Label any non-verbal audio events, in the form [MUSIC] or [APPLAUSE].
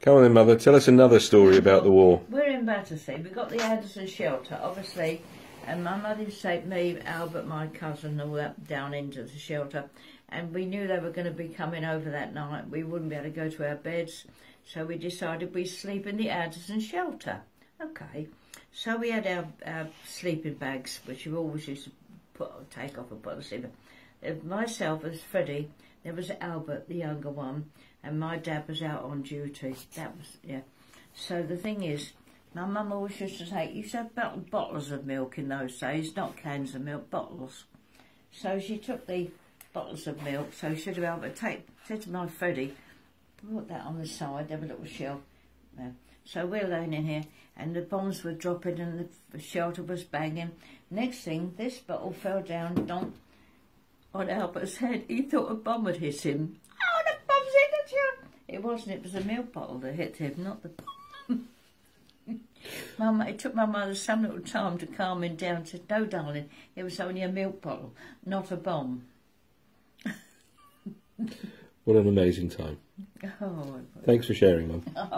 Come on then, Mother. Tell us another story about the war. We're in Battersea. We got the Anderson shelter, obviously, and my mother used me, Albert, my cousin, all that down into the shelter. And we knew they were going to be coming over that night. We wouldn't be able to go to our beds, so we decided we'd sleep in the Anderson shelter. Okay. So we had our, our sleeping bags, which you always used to put, take off and put on the sleeping. Myself as Freddie, there was Albert, the younger one, and my dad was out on duty. That was, yeah. So the thing is, my mum always used to take, you to have bottles of milk in those days, not cans of milk, bottles. So she took the bottles of milk, so she should have Albert take, said to my Freddie, put that on the side, have a little shelf. Yeah. So we're laying in here, and the bombs were dropping, and the shelter was banging. Next thing, this bottle fell down, donk, on Albert's head. He thought a bomb had hit him. Oh, the bomb's hit you! It wasn't, it was a milk bottle that hit him, not the bomb. [LAUGHS] Mum, it took my mother some little time to calm him down. Said, no, darling, it was only a milk bottle, not a bomb. what an amazing time. [LAUGHS] Oh, Thanks for sharing, Mum. [LAUGHS] oh.